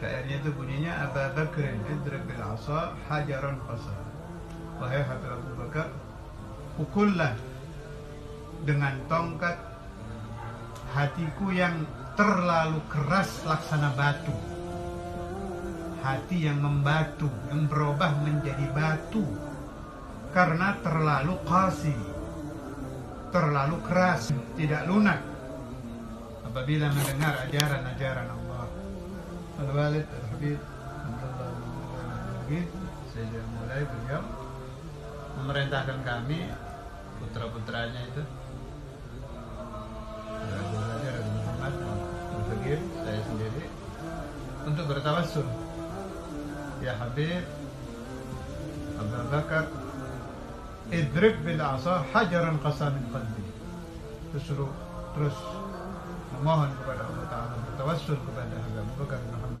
Syairnya itu bunyinya Abu Bakrin idrib bil asa hajaran qasar. Wahai Habib Abu Bakar, pukullah dengan tongkat hatiku yang terlalu keras laksana batu. Hati yang membatu, yang berubah menjadi batu karena terlalu qasi, terlalu keras, tidak lunak apabila mendengar ajaran-ajaran Allah. Al-Walid Al-Habib Abdullah bin Saya mulai beliau memerintahkan kami putra-putranya itu. Abu Hajar, Abu Muhammad, Abu saya sendiri untuk bertawassul. Ya Habib Abu Bakar idrib bil asa hajaran qasa min qalbi. Terus terus memohon kepada Allah توسل ببلد أبو بكر محمد.